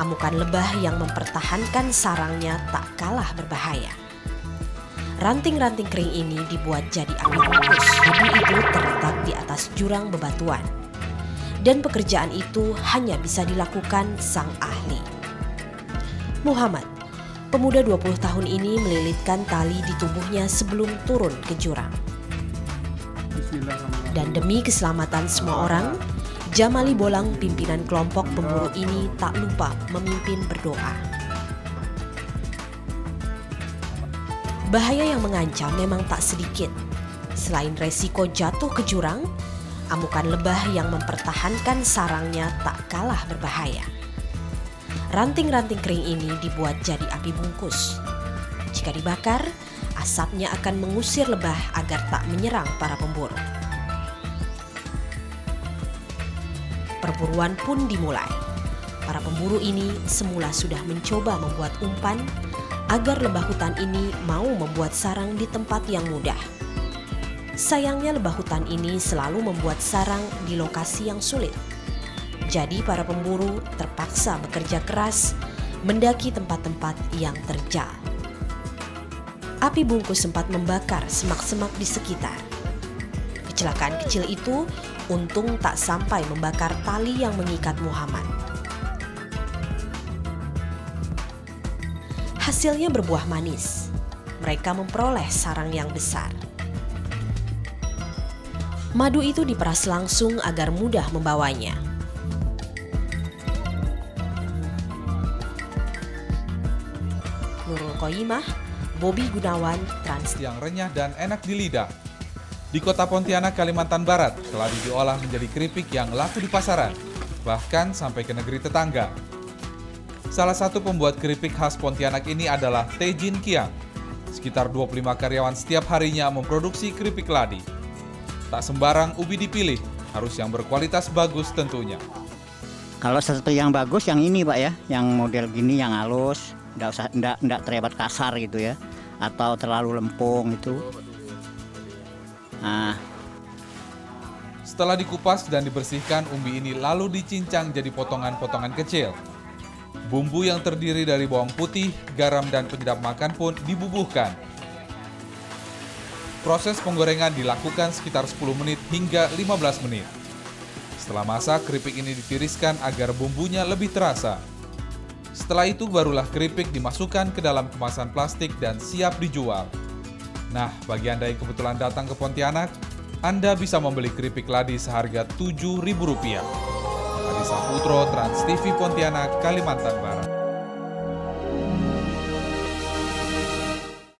Amukan lebah yang mempertahankan sarangnya tak kalah berbahaya. Ranting-ranting kering ini dibuat jadi api bungkus. Api itu terletak di atas jurang bebatuan. Dan pekerjaan itu hanya bisa dilakukan sang ahli. Muhammad, pemuda 20 tahun ini melilitkan tali di tubuhnya sebelum turun ke jurang. Dan demi keselamatan semua orang, Jamali Bolang, pimpinan kelompok pemburu ini tak lupa memimpin berdoa. Bahaya yang mengancam memang tak sedikit. Selain resiko jatuh ke jurang, amukan lebah yang mempertahankan sarangnya tak kalah berbahaya. Ranting-ranting kering ini dibuat jadi api bungkus. Jika dibakar, asapnya akan mengusir lebah agar tak menyerang para pemburu. Perburuan pun dimulai. Para pemburu ini semula sudah mencoba membuat umpan agar lebah hutan ini mau membuat sarang di tempat yang mudah. Sayangnya lebah hutan ini selalu membuat sarang di lokasi yang sulit. Jadi para pemburu terpaksa bekerja keras mendaki tempat-tempat yang terjal. Api bungkus sempat membakar semak-semak di sekitar. Kecelakaan kecil itu untung tak sampai membakar tali yang mengikat Muhammad. Hasilnya berbuah manis. Mereka memperoleh sarang yang besar. Madu itu diperas langsung agar mudah membawanya. Nurul Koyimah, Bobby Gunawan, Trans yang renyah dan enak di lidah. Di kota Pontianak, Kalimantan Barat, keladi diolah menjadi keripik yang laku di pasaran, bahkan sampai ke negeri tetangga. Salah satu pembuat keripik khas Pontianak ini adalah Tejin Kiang. Sekitar 25 karyawan setiap harinya memproduksi keripik ladi. Tak sembarang ubi dipilih, harus yang berkualitas bagus tentunya. Kalau sesuatu yang bagus yang ini Pak ya, yang model gini yang halus, enggak usah enggak, enggak terlibat kasar gitu ya, atau terlalu lempung itu. Nah, Setelah dikupas dan dibersihkan, umbi ini lalu dicincang jadi potongan-potongan kecil. Bumbu yang terdiri dari bawang putih, garam, dan penyedap makan pun dibubuhkan. Proses penggorengan dilakukan sekitar 10 menit hingga 15 menit. Setelah masak, keripik ini ditiriskan agar bumbunya lebih terasa. Setelah itu barulah keripik dimasukkan ke dalam kemasan plastik dan siap dijual. Nah, bagi Anda yang kebetulan datang ke Pontianak, Anda bisa membeli keripik ladi seharga Rp7.000. Adi Saputro, Trans TV Pontianak, Kalimantan Barat.